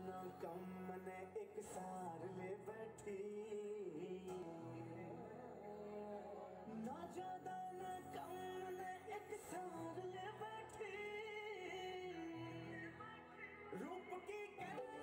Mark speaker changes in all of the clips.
Speaker 1: इतना कम मने एक सार ले बैठी। ना ज़्यादा ना कम मने एक सार ले बैठी। रूप की कर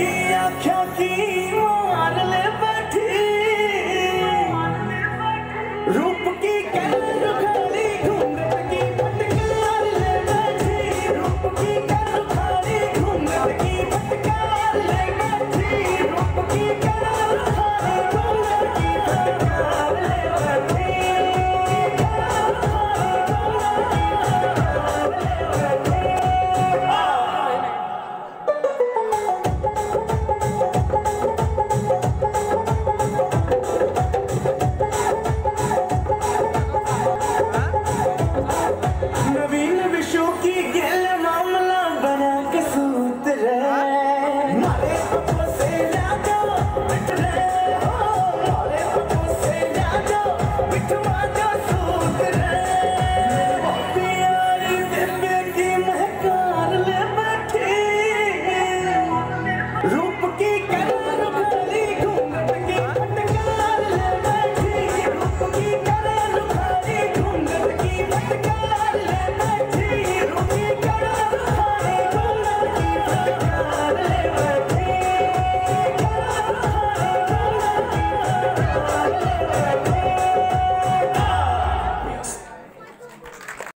Speaker 1: i can't que away.